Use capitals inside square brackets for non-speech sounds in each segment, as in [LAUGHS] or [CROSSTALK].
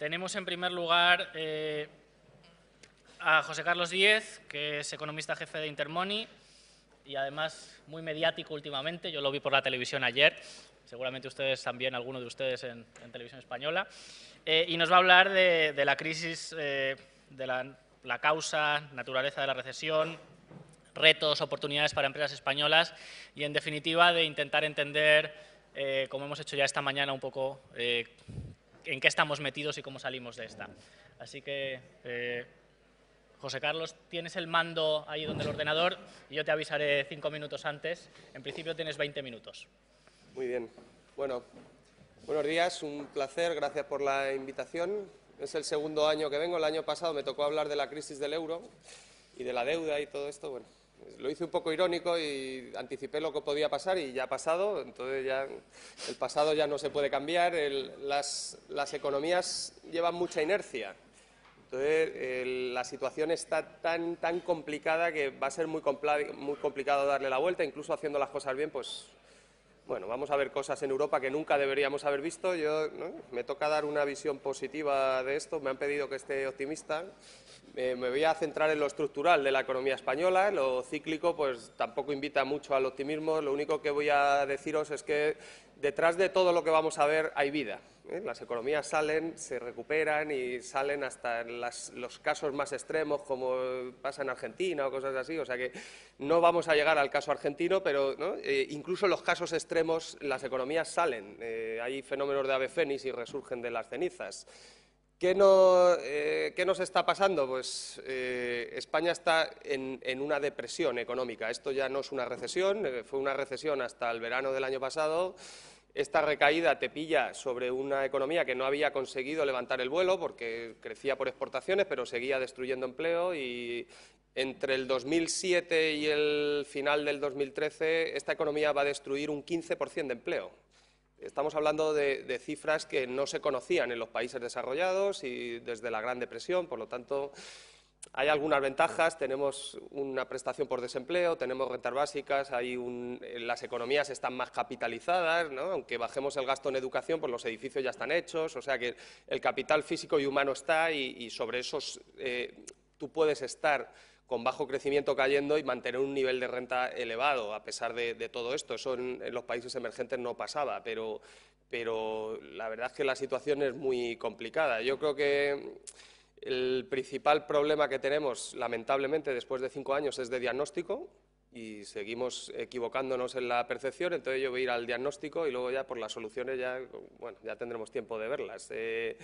Tenemos en primer lugar eh, a José Carlos Díez, que es economista jefe de Intermoney y además muy mediático últimamente. Yo lo vi por la televisión ayer, seguramente ustedes también, alguno de ustedes en, televisión española. Eh, y nos va a hablar de, la crisis, eh, de la, causa, naturaleza de la recesión, retos, oportunidades para empresas españolas y, en definitiva, de intentar entender, eh, como hemos hecho ya esta mañana, un poco en qué estamos metidos y cómo salimos de esta. Así que José Carlos, tienes el mando ahí donde el ordenador y yo te avisaré cinco minutos antes. En principio tienes 20 minutos. Muy bien. Bueno, buenos días, un placer, gracias por la invitación. Es el segundo año que vengo. El año pasado me tocó hablar de la crisis del euro y de la deuda y todo esto. Bueno, lo hice un poco irónico y anticipé lo que podía pasar y ya ha pasado. Entonces ya el pasado ya no se puede cambiar. las, las economías llevan mucha inercia entonces, la situación está tan, tan complicada que va a ser muy, muy complicado darle la vuelta, incluso haciendo las cosas bien, pues bueno, vamos a ver cosas en Europa que nunca deberíamos haber visto. Yo me toca dar una visión positiva de esto. Me han pedido que esté optimista. me voy a centrar en lo estructural de la economía española. Lo cíclico, pues tampoco invita mucho al optimismo. Lo único que voy a deciros es que detrás de todo lo que vamos a ver hay vida. ¿Eh? Las economías salen, se recuperan y salen hasta en los casos más extremos, como pasa en Argentina o cosas así. O sea que no vamos a llegar al caso argentino, pero eh, incluso en los casos extremos las economías salen. Eh, hay fenómenos de ave y resurgen de las cenizas. ¿Qué, nos está pasando? Pues España está en, una depresión económica. Esto ya no es una recesión, fue una recesión hasta el verano del año pasado. Esta recaída te pilla sobre una economía que no había conseguido levantar el vuelo porque crecía por exportaciones, pero seguía destruyendo empleo y entre el 2007 y el final del 2013 esta economía va a destruir un 15% de empleo. Estamos hablando de, cifras que no se conocían en los países desarrollados y desde la Gran Depresión, por lo tanto, hay algunas ventajas, tenemos una prestación por desempleo, tenemos rentas básicas, hay las economías están más capitalizadas, aunque bajemos el gasto en educación, pues los edificios ya están hechos, o sea que el capital físico y humano está y, sobre esos eh, tú puedes estar con bajo crecimiento cayendo y mantener un nivel de renta elevado a pesar de, todo esto. Eso en, los países emergentes no pasaba, pero, pero la verdad es que la situación es muy complicada. Yo creo que el principal problema que tenemos, lamentablemente, después de cinco años es de diagnóstico y seguimos equivocándonos en la percepción, entonces yo voy a ir al diagnóstico y luego ya por las soluciones ya, bueno, ya tendremos tiempo de verlas. Eh,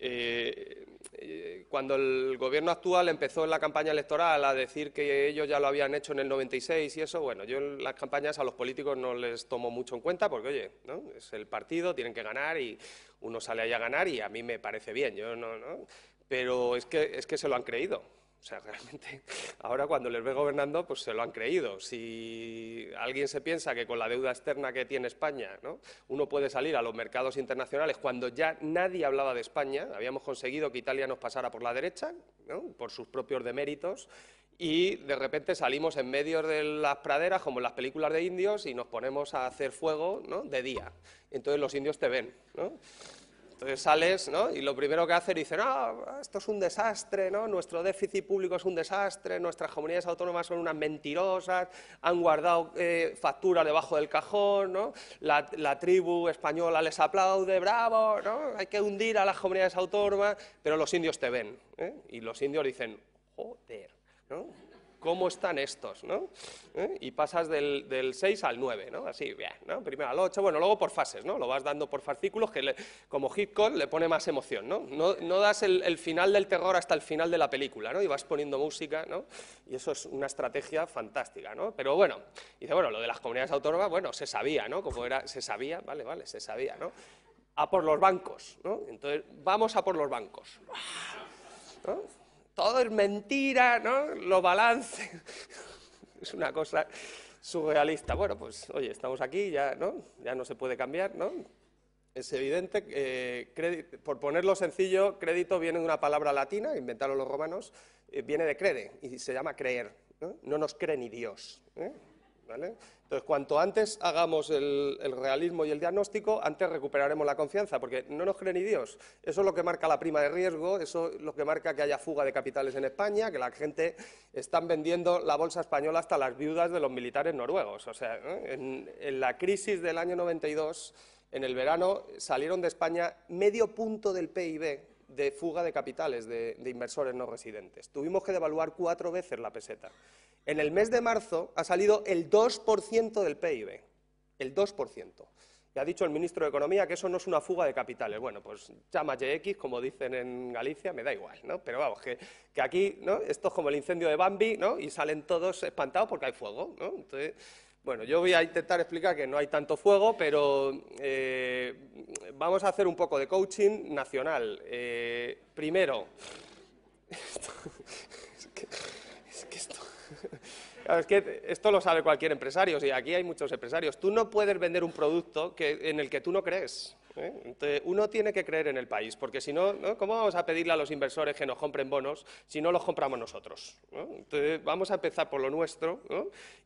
eh, eh, cuando el gobierno actual empezó en la campaña electoral a decir que ellos ya lo habían hecho en el 96 y eso, bueno, yo en las campañas a los políticos no les tomo mucho en cuenta porque, oye, ¿no? es el partido, tienen que ganar y uno sale ahí a ganar y a mí me parece bien. Yo no, ¿no? Pero es que, es que se lo han creído. O sea, [LAUGHS] realmente, ahora cuando les ve gobernando, pues se lo han creído. Si alguien se piensa que con la deuda externa que tiene España, ¿no? uno puede salir a los mercados internacionales cuando ya nadie hablaba de España, habíamos conseguido que Italia nos pasara por la derecha, ¿no? por sus propios deméritos, y de repente salimos en medio de las praderas, como en las películas de indios, y nos ponemos a hacer fuego ¿no? de día. Entonces los indios te ven. ¿no? Entonces sales, ¿no? Y lo primero que hacen dicen, no, esto es un desastre, ¿no? Nuestro déficit público es un desastre, nuestras comunidades autónomas son unas mentirosas, han guardado eh, facturas debajo del cajón, ¿no? La, tribu española les aplaude, bravo, ¿no? Hay que hundir a las comunidades autónomas, pero los indios te ven, ¿eh? Y los indios dicen, joder, ¿no? Cómo están estos, ¿no? ¿Eh? Y pasas del, del, 6 al 9, ¿no? Así, bien, ¿no? Primero al 8, bueno, luego por fases, ¿no? Lo vas dando por fascículos que como Hitchcock le pone más emoción, ¿no? No, no das el, final del terror hasta el final de la película, ¿no? Y vas poniendo música, ¿no? Y eso es una estrategia fantástica, ¿no? Pero bueno, dice, bueno, lo de las comunidades autónomas, bueno, se sabía, ¿no? Como era, se sabía, vale, vale, se sabía, ¿no? A por los bancos, ¿no? Entonces, vamos a por los bancos. ¿no? Todo es mentira, ¿no? Los balances. [LAUGHS] es una cosa surrealista. Bueno, pues oye, estamos aquí, ya no, ya no se puede cambiar, ¿no? Es evidente, eh, por ponerlo sencillo, crédito viene de una palabra latina, inventaron los romanos, eh, viene de crede y se llama creer. ¿no? no nos cree ni Dios. ¿eh? Entonces, cuanto antes hagamos el, realismo y el diagnóstico, antes recuperaremos la confianza, porque no nos cree ni Dios. Eso es lo que marca la prima de riesgo, eso es lo que marca que haya fuga de capitales en España, que la gente está vendiendo la bolsa española hasta las viudas de los militares noruegos. O sea, en, la crisis del año 92, en el verano, salieron de España medio punto del PIB de fuga de capitales de inversores no residentes. Tuvimos que devaluar cuatro veces la peseta. En el mes de marzo ha salido el 2% del PIB, el 2%. Y ha dicho el ministro de Economía que eso no es una fuga de capitales. Bueno, pues llama X, como dicen en Galicia, me da igual, ¿no? Pero vamos, que, aquí, ¿no? Esto es como el incendio de Bambi, ¿no? Y salen todos espantados porque hay fuego, ¿no? Entonces, bueno, yo voy a intentar explicar que no hay tanto fuego, pero eh, vamos a hacer un poco de coaching nacional. Eh, primero, [LAUGHS] es que esto [LAUGHS] es que esto lo sabe cualquier empresario, y aquí hay muchos empresarios. Tú no puedes vender un producto en el que tú no crees. ¿Eh? Entonces, uno tiene que creer en el país, porque si no, ¿cómo vamos a pedirle a los inversores que nos compren bonos si no los compramos nosotros? Entonces, vamos a empezar por lo nuestro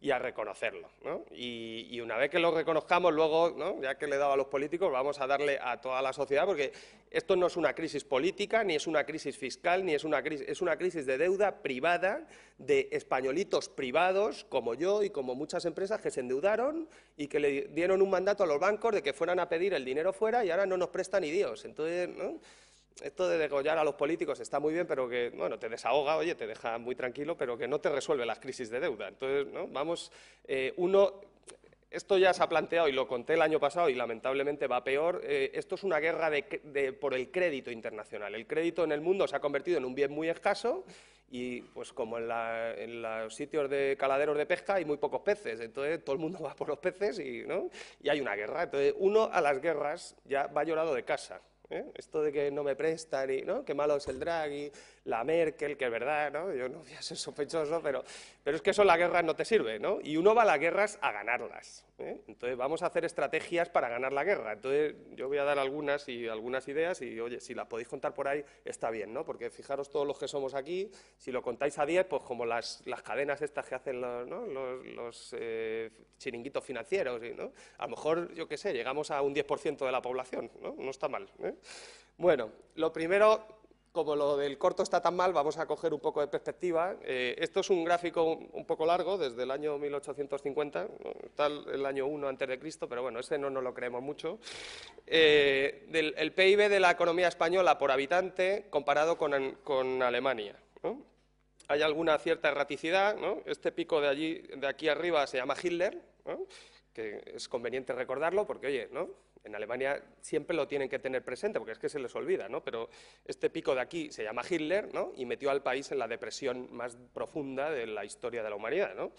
y a reconocerlo. Y, una vez que lo reconozcamos, luego, ya que le he dado a los políticos, vamos a darle a toda la sociedad, porque esto no es una crisis política, ni es una crisis fiscal, ni es una crisis, es una crisis de deuda privada de españolitos privados, como yo y como muchas empresas que se endeudaron y que le dieron un mandato a los bancos de que fueran a pedir el dinero fuera y ahora no nos presta ni Dios. Entonces, esto de degollar a los políticos está muy bien, pero que, bueno, te desahoga, oye, te deja muy tranquilo, pero que no te resuelve las crisis de deuda. Entonces, vamos, eh, uno esto ya se ha planteado y lo conté el año pasado y lamentablemente va peor. Eh, esto es una guerra por el crédito internacional. El crédito en el mundo se ha convertido en un bien muy escaso y, pues como en, los sitios de caladeros de pesca hay muy pocos peces. Entonces todo el mundo [LAUGHS] va por los peces y, ¿no? y hay una guerra. Entonces uno a las guerras ya va llorado de casa. ¿Eh? Esto de que no me prestan y ¿no? qué malo es el Draghi, la Merkel, que es verdad, ¿no? yo no voy a ser sospechoso, pero, pero es que eso la guerra no te sirve, ¿no? y uno va a las guerras a ganarlas. ¿eh? Entonces vamos a hacer estrategias para ganar la guerra. Entonces yo voy a dar algunas y algunas ideas y oye, si las podéis contar por ahí está bien, ¿no? porque fijaros todos los que somos aquí, si lo contáis a 10, pues como las, las cadenas estas que hacen los, los, eh, chiringuitos financieros, ¿no? a lo mejor, yo qué sé, llegamos a un 10% de la población, ¿no? no está mal. ¿eh? Bueno, lo primero, como lo del corto está tan mal, vamos a coger un poco de perspectiva. Eh, esto es un gráfico un poco largo, desde el año 1850, está el año 1 antes de Cristo, pero bueno, ese no nos lo creemos mucho. Eh, el PIB de la economía española por habitante comparado con, Alemania. Hay alguna cierta erraticidad, Este pico de, allí, de aquí arriba se llama Hitler, que es conveniente recordarlo porque, oye, ¿no? En Alemania siempre lo tienen que tener presente porque es que se les olvida, ¿no? Pero este pico de aquí se llama Hitler, ¿no? Y metió al país en la depresión más profunda de la historia de la humanidad, ¿no?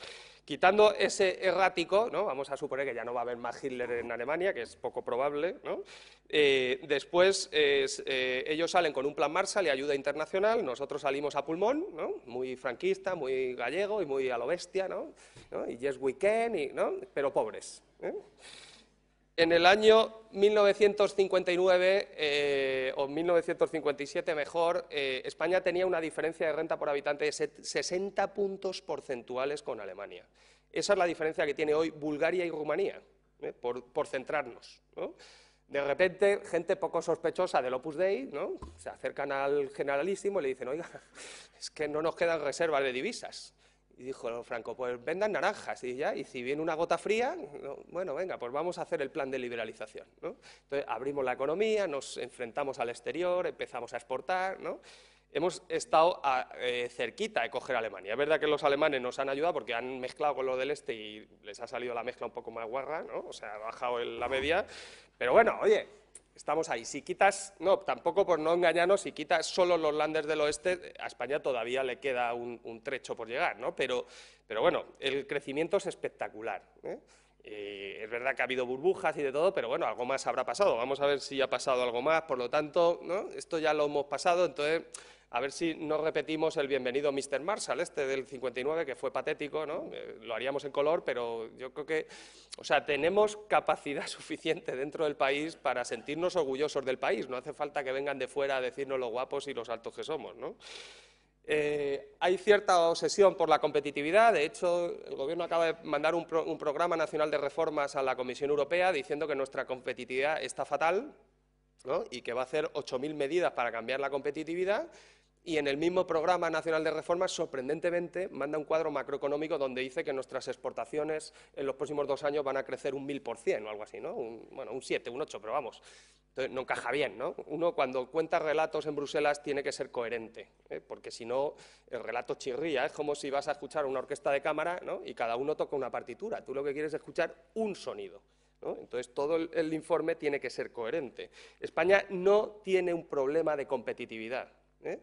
Quitando ese errático, ¿no? Vamos a suponer que ya no va a haber más Hitler en Alemania, que es poco probable, ¿no? Eh, después eh, ellos salen con un plan Marshall y ayuda internacional, nosotros salimos a pulmón, ¿no? Muy franquista, muy gallego y muy a lo bestia, ¿no? Y yes we can, y, ¿no? Pero pobres. ¿eh? En el año 1959 eh, o 1957 mejor, eh, España tenía una diferencia de renta por habitante de 60 puntos porcentuales con Alemania. Esa es la diferencia que tiene hoy Bulgaria y Rumanía, ¿eh? por, centrarnos. De repente, gente poco sospechosa del Opus Dei ¿no? se acercan al generalísimo y le dicen, oiga, [LAUGHS] es que no nos quedan reservas de divisas. Y dijo Franco, pues vendan naranjas y ya, y si viene una gota fría, bueno, venga, pues vamos a hacer el plan de liberalización. Entonces abrimos la economía, nos enfrentamos al exterior, empezamos a exportar, ¿no? Hemos estado eh, cerquita de coger a Alemania. Es verdad que los alemanes nos han ayudado porque han mezclado con lo del este y les ha salido la mezcla un poco más guarra, ¿no? o sea, ha bajado la media, pero bueno, oye, estamos ahí. Si quitas, no, tampoco por no engañarnos, si quitas solo los landers del oeste, a España todavía le queda un, trecho por llegar, ¿no? Pero, pero, bueno, el crecimiento es espectacular. ¿eh? Eh, es verdad que ha habido burbujas y de todo, pero bueno, algo más habrá pasado. Vamos a ver si ha pasado algo más. Por lo tanto, ¿no? esto ya lo hemos pasado, entonces a ver si no repetimos el bienvenido Mr. Marshall, este del 59, que fue patético, ¿no? Eh, lo haríamos en color, pero yo creo que, o sea, tenemos capacidad [LAUGHS] suficiente dentro del país para sentirnos orgullosos del país, no hace falta que vengan de fuera a decirnos lo guapos y los altos que somos, ¿no? Eh, hay cierta obsesión por la competitividad. De hecho, el Gobierno acaba de mandar un, un, programa nacional de reformas a la Comisión Europea diciendo que nuestra competitividad está fatal ¿no? y que va a hacer 8.000 medidas para cambiar la competitividad y en el mismo Programa Nacional de Reformas, sorprendentemente, manda un cuadro macroeconómico donde dice que nuestras exportaciones en los próximos dos años van a crecer un 1.000% o algo así, ¿no? Bueno, un 7, un 8, pero vamos. Entonces, no encaja bien, ¿no? Uno, cuando cuenta relatos en Bruselas, tiene que ser coherente, ¿eh? porque si no, el relato chirría. Es como si vas a escuchar una orquesta de cámara ¿no? y cada uno toca una partitura. Tú lo que quieres es escuchar un sonido. ¿no? Entonces, todo el, el informe tiene que ser coherente. España no tiene un problema de competitividad. ¿eh?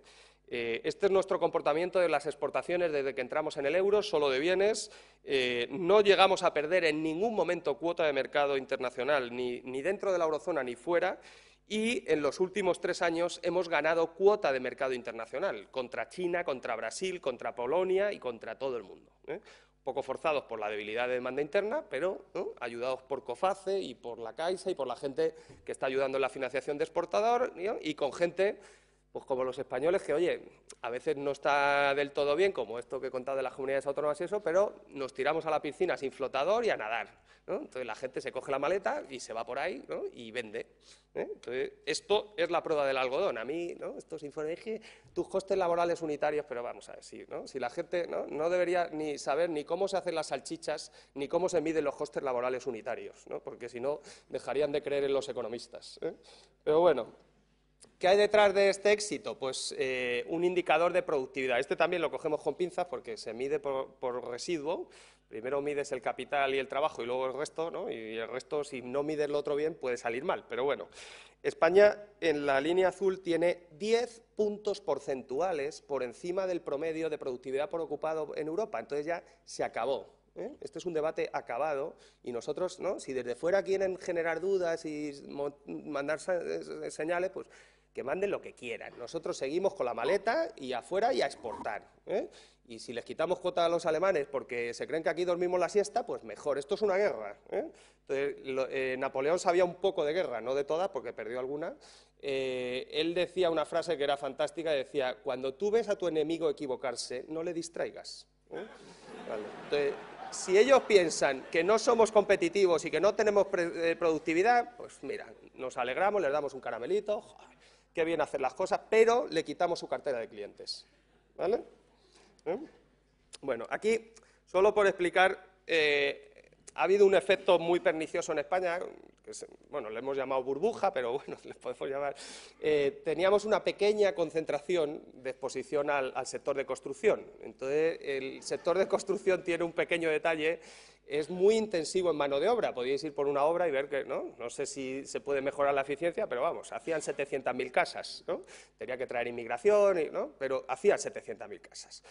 Eh, este es nuestro comportamiento de las exportaciones desde que entramos en el euro, solo de bienes. Eh, no llegamos a perder en ningún momento cuota de mercado internacional, ni, dentro de la eurozona ni fuera. Y en los últimos tres años hemos ganado cuota de mercado internacional contra China, contra Brasil, contra Polonia y contra todo el mundo. ¿eh? Poco forzados por la debilidad de demanda interna, pero ayudados por COFACE y por la Caixa y por la gente que está ayudando en la financiación de exportador y con gente pues como los españoles, que oye, a veces no está del todo bien, como esto que he contado de las comunidades autónomas y eso, pero nos tiramos a la piscina sin flotador y a nadar. ¿no? Entonces la gente se coge la maleta y se va por ahí ¿no? y vende. ¿eh? Entonces, esto es la prueba del algodón. A mí, ¿no? estos informes, tus costes laborales unitarios, pero vamos a decir, ¿no? si la gente ¿no? no debería ni saber ni cómo se hacen las salchichas, ni cómo se miden los costes laborales unitarios, ¿no? porque si no, dejarían de creer en los economistas. ¿eh? Pero bueno, ¿Qué hay detrás de este éxito? Pues eh, un indicador de productividad. Este también lo cogemos con pinzas porque se mide por, por, residuo. Primero mides el capital y el trabajo y luego el resto, ¿no? Y el resto, si no mides lo otro bien, puede salir mal. Pero bueno, España en la línea azul tiene 10 puntos porcentuales por encima del promedio de productividad por ocupado en Europa. Entonces ya se acabó. ¿Eh? Este es un debate acabado y nosotros, ¿no? si desde fuera quieren generar dudas y mandar señales, pues que manden lo que quieran. Nosotros seguimos con la maleta y afuera y a exportar. ¿eh? Y si les quitamos cuota a los alemanes porque se creen que aquí dormimos la siesta, pues mejor. Esto es una guerra. ¿eh? Entonces, lo, eh, Napoleón sabía un poco de guerra, no de todas, porque perdió alguna. Eh, él decía una frase que era fantástica, decía, cuando tú ves a tu enemigo equivocarse, no le distraigas. ¿eh? Vale. Entonces, si ellos piensan que no somos competitivos y que no tenemos eh, productividad, pues mira, nos alegramos, les damos un caramelito, qué bien hacer las cosas, pero le quitamos su cartera de clientes. ¿Vale? ¿Eh? Bueno, aquí, solo por explicar, eh, ha habido un efecto muy pernicioso en España, que es, bueno, le hemos llamado burbuja, pero [LAUGHS] bueno, les podemos llamar. Eh, teníamos una pequeña concentración de exposición al, al sector de construcción. Entonces, el sector de construcción tiene un pequeño detalle es muy intensivo en mano de obra. Podéis ir por una obra y ver que, ¿no? No sé si se puede mejorar la eficiencia, pero vamos, hacían 700.000 casas, ¿no? Tenía que traer inmigración, ¿no? Pero hacían 700.000 casas.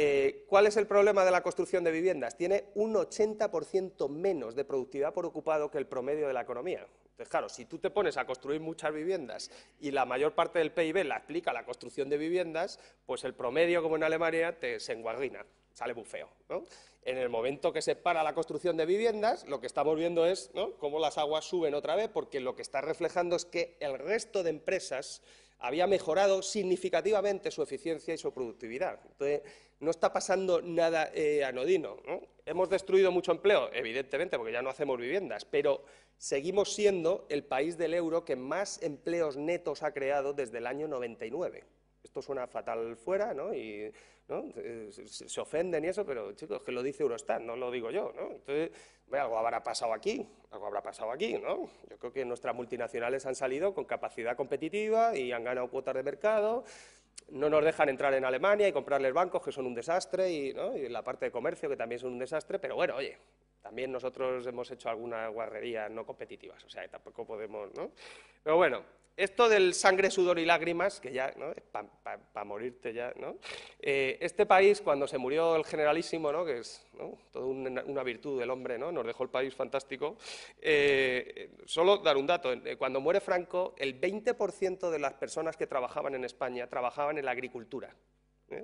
Eh, ¿Cuál es el problema de la construcción de viviendas? Tiene un 80% menos de productividad por ocupado que el promedio de la economía. Entonces, claro, si tú te pones a construir muchas viviendas y la mayor parte del PIB la explica la construcción de viviendas, pues el promedio, como en Alemania, te se enguarrina, sale muy feo. ¿no? En el momento que se para la construcción de viviendas, lo que estamos viendo es ¿no? cómo las aguas suben otra vez, porque lo que está reflejando es que el resto de empresas había mejorado significativamente su eficiencia y su productividad. Entonces, no está pasando nada eh, anodino. ¿no? Hemos destruido mucho empleo, evidentemente, porque ya no hacemos viviendas, pero seguimos siendo el país del euro que más empleos netos ha creado desde el año 99. Esto suena fatal fuera, ¿no? Y ¿no? Se, ofenden y eso, pero chicos, que lo dice Eurostat, no lo digo yo, ¿no? Entonces, algo habrá pasado aquí, algo habrá pasado aquí, ¿no? Yo creo que nuestras multinacionales han salido con capacidad competitiva y han ganado cuotas de mercado, no nos dejan entrar en Alemania y comprarles bancos, que son un desastre, y, ¿no? y la parte de comercio, que también son un desastre, pero bueno, oye, también nosotros hemos hecho algunas guarrerías no competitivas, o sea, tampoco podemos, ¿no? Pero bueno, esto del sangre, sudor y lágrimas, que ya, ¿no? Para pa, morirte ya, ¿no? Eh, este país, cuando se murió el generalísimo, ¿no? Que es ¿no? toda una, virtud del hombre, ¿no? Nos dejó el país fantástico. Eh, solo dar un dato, eh, cuando muere Franco, el 20% de las personas que trabajaban en España trabajaban en la agricultura,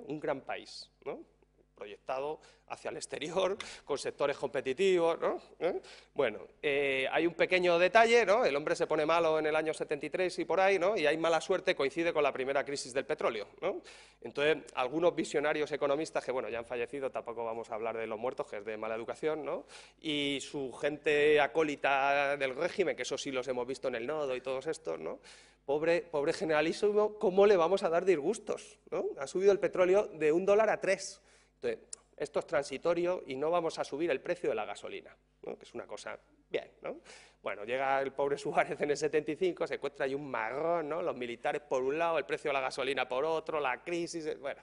un gran país, ¿no? Proyectado hacia el exterior, con sectores competitivos, ¿no? ¿Eh? Bueno, eh, hay un pequeño detalle, ¿no? El hombre se pone malo en el año 73 y por ahí, ¿no? Y hay mala suerte, coincide con la primera crisis del petróleo, ¿no? Entonces, algunos visionarios economistas, que bueno, ya han fallecido, tampoco vamos a hablar de los muertos, que es de mala educación, ¿no? Y su gente acólita del régimen, que eso sí los hemos visto en el nodo y todos estos, ¿no? Pobre, pobre generalísimo, ¿cómo le vamos a dar disgustos? ¿no? Ha subido el petróleo de un dólar a tres. Esto es transitorio y no vamos a subir el precio de la gasolina, que es una cosa bien. ¿no? Bueno, llega el pobre [LAUGHS] Suárez en el 75, se encuentra ahí un marrón, ¿no? los militares por un lado, el precio de la gasolina por otro, la crisis, bueno,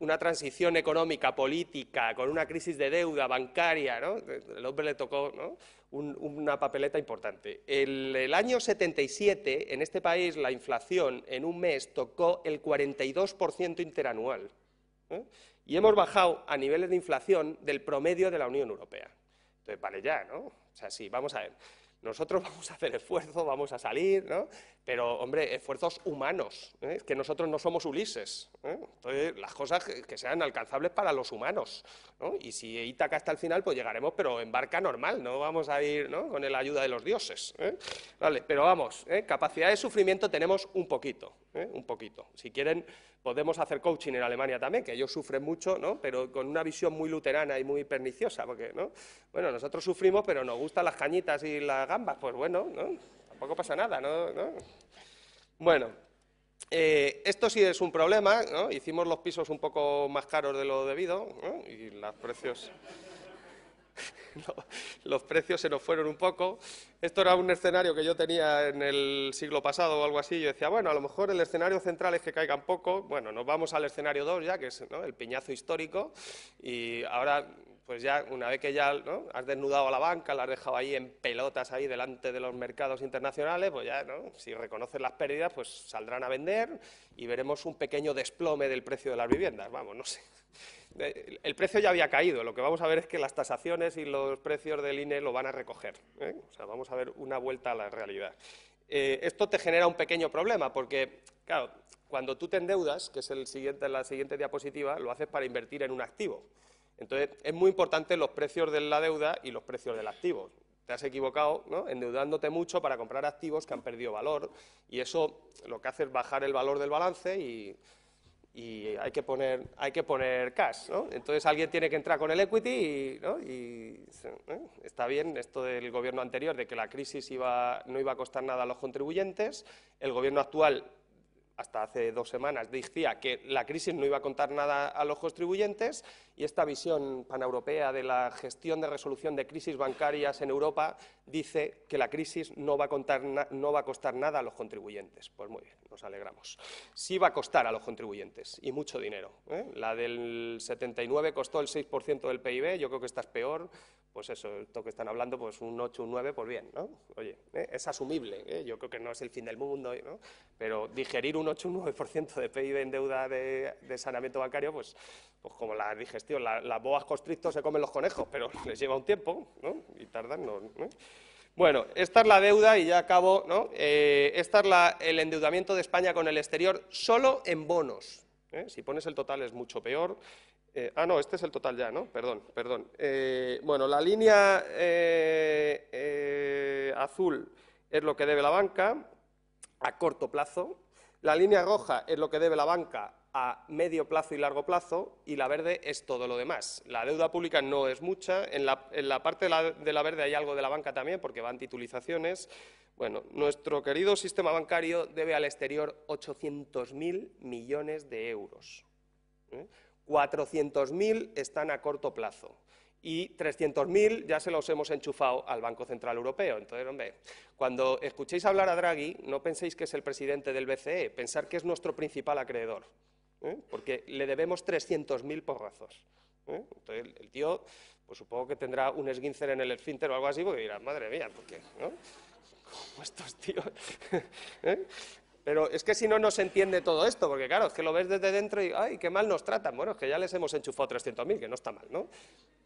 una transición económica, política, con una crisis de deuda bancaria, ¿no? el hombre le tocó una papeleta importante. El, el, año 77, en este país, la inflación en un mes tocó el 42% interanual. ¿eh? Y hemos bajado a niveles de inflación del promedio de la Unión Europea. Entonces, vale ya, ¿no? O sea, sí, vamos a ver. Nosotros [LAUGHS] vamos a hacer esfuerzo, vamos a salir, ¿no? Pero, hombre, esfuerzos humanos, ¿eh? que nosotros no somos Ulises. ¿eh? Entonces, las cosas que, sean alcanzables para los humanos. ¿no? Y si Ítaca hasta el final, pues llegaremos, pero en barca normal, no vamos a ir ¿no? con la ayuda de los dioses. ¿eh? Vale, pero vamos, capacidad de sufrimiento tenemos un poquito, un poquito. Si quieren, podemos hacer coaching en Alemania también, que ellos sufren mucho, ¿no? pero con una visión muy luterana y muy perniciosa, porque, ¿no? bueno, nosotros sufrimos, pero nos gustan las cañitas y las gambas, pues bueno, ¿no? Tampoco pasa nada, ¿no? Bueno, eh, esto sí es un problema, ¿no? Hicimos los pisos un poco más caros de lo debido y los precios... [LAUGHS] los precios se nos fueron un poco. Esto era un escenario que yo tenía en el siglo pasado o algo así. Yo decía, bueno, a lo mejor el escenario central es que caigan poco. Bueno, nos vamos al escenario 2 ya, que es el piñazo histórico. Y ahora pues ya una vez que ya has desnudado a la banca, la has dejado ahí en pelotas ahí delante de los mercados internacionales, pues ya, ¿no? si reconoces las pérdidas, pues saldrán a vender y veremos un pequeño desplome del precio de las viviendas. Vamos, no sé. El precio ya había caído, lo que vamos a ver es que las tasaciones y los precios del INE lo van a recoger. ¿eh? O sea, vamos a ver una vuelta a la realidad. Eh, esto te genera un pequeño problema, porque, claro, cuando tú te endeudas, que es el siguiente, la siguiente diapositiva, lo haces para invertir en un activo. Entonces, es muy importante los precios de la deuda y los precios del activo. Te has equivocado ¿no? endeudándote mucho para comprar activos que han perdido valor y eso lo que hace es bajar el valor del balance y, hay, que poner, hay que poner cash. Entonces alguien tiene que entrar con el equity y, ¿eh? está bien esto del gobierno anterior de que la crisis no iba a costar nada a los contribuyentes. El gobierno actual hasta hace dos semanas decía que la crisis no iba a contar nada a los contribuyentes y esta visión paneuropea de la gestión de resolución de crisis bancarias en Europa dice que la crisis no va a, costar nada a los contribuyentes. Pues muy bien, nos alegramos. Sí va a costar a los contribuyentes y mucho dinero. ¿eh? La del 79 costó el 6% del PIB, yo creo que esta es peor, pues eso, esto que están hablando, pues un 8, un 9, pues bien, ¿no? Oye, ¿eh? es asumible, ¿eh? yo creo que no es el fin del mundo, ¿no? pero digerir un 8, un 9% de PIB en deuda de, saneamiento bancario, pues pues como la digestión, las boas constrictos se comen los conejos, pero [LAUGHS] les lleva un tiempo, ¿no? Y tardan, ¿no? Bueno, esta es la deuda y ya acabo, ¿no? Eh, esta es el endeudamiento de España con el exterior solo en bonos. ¿eh? Si pones el total es mucho peor. Eh, ah, no, este es el total ya, ¿no? Perdón, perdón. bueno, la línea azul es lo que debe la banca a corto plazo. La línea roja es lo que debe la banca a medio plazo y largo plazo y la verde es todo lo demás. La deuda pública no es mucha, en la, parte de la, verde hay algo de la banca también porque van titulizaciones. Bueno, nuestro querido sistema bancario debe al exterior 800.000 millones de euros. 400.000 ¿eh? están a corto plazo y 300.000 ya se los hemos enchufado al Banco Central Europeo. Entonces, hombre, cuando escuchéis hablar a Draghi, no penséis que es el presidente del BCE, pensar que es nuestro principal acreedor. ¿eh? porque le debemos 300.000 porrazos. ¿eh? Entonces, el tío, pues supongo que tendrá un esguincer en el esfínter o algo así, porque dirá, madre mía, ¿por qué? ¿no? [LAUGHS] Como estos tíos. [LAUGHS] ¿Eh? Pero es que si no, no se entiende todo esto, porque claro, es que lo ves desde dentro y, ay, qué mal nos tratan. Bueno, es que ya les hemos enchufado 300.000, que no está mal, ¿no?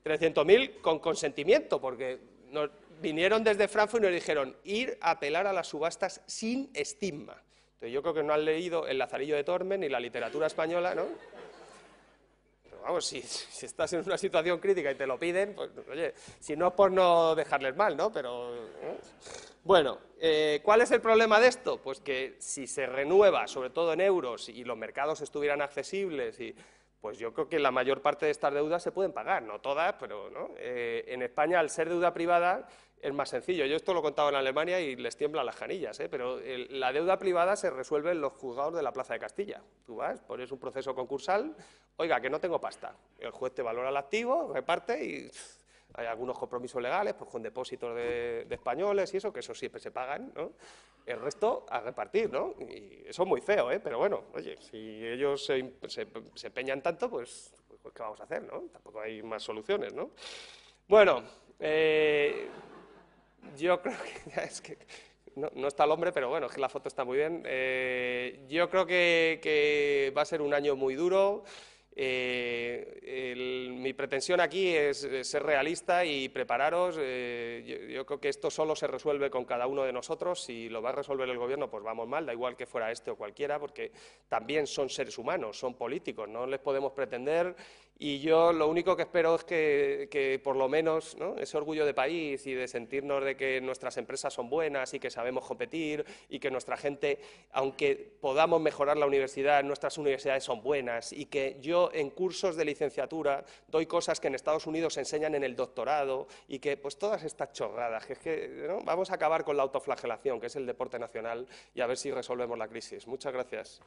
300.000 con consentimiento, porque nos vinieron desde Frankfurt y nos dijeron ir a apelar a las subastas sin estigma yo creo que no han leído El Lazarillo de Tormen ni la literatura española, ¿no? Si, estás en una situación crítica y te lo piden, pues oye, si no es por no dejarles mal, ¿no? Pero, ¿eh? bueno, eh, ¿cuál es el problema de esto? Pues que si se renueva, sobre todo en euros, y los mercados estuvieran accesibles y pues yo creo que la mayor parte de estas deudas se pueden pagar, no todas, pero ¿no? Eh, en España, al ser deuda privada, es más sencillo. Yo esto lo he contado en Alemania y les tiemblan las janillas, ¿eh? pero la deuda privada se resuelve en los juzgados de la Plaza de Castilla. Tú vas, pones un proceso concursal, oiga, que no tengo pasta. El juez te valora el activo, reparte y hay algunos compromisos legales, pues con depósitos de, españoles y eso, que eso siempre se pagan, ¿no? El resto a repartir, ¿no? Y eso es muy feo, ¿eh? Pero bueno, oye, si ellos se, se, tanto, pues, pues, ¿qué vamos a hacer, no? Tampoco hay más soluciones, ¿no? Bueno, eh, yo creo que [LAUGHS] es que no, está el hombre, pero bueno, es que la foto está muy bien. Eh, yo creo que, va a ser un año muy duro. Eh, mi pretensión aquí es, ser realista y prepararos. Eh, yo, creo que esto solo se resuelve con cada uno de nosotros. Si lo va a resolver el gobierno, pues vamos mal, da igual que fuera este o cualquiera, porque también son seres humanos, son políticos, no les podemos pretender y yo lo único que espero es que, por lo menos ese orgullo de país y de sentirnos de que nuestras empresas son buenas y que sabemos competir y que nuestra gente, aunque podamos mejorar la universidad, nuestras universidades son buenas y que yo en cursos de licenciatura doy cosas que en Estados Unidos se enseñan en el doctorado y que pues todas estas chorradas, que es que vamos a acabar con la autoflagelación, que es el deporte nacional, y a ver si resolvemos la crisis. Muchas gracias.